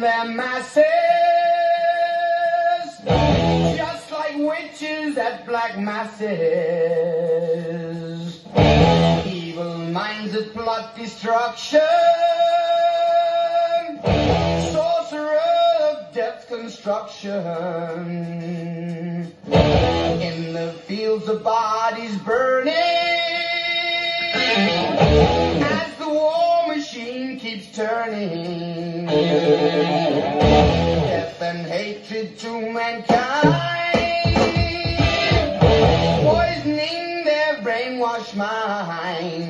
their masses, just like witches at black masses. Evil minds that plot destruction, sorcerer of death construction. In the fields of bodies burning, keeps turning. Death and hatred to mankind, poisoning their brainwashed minds.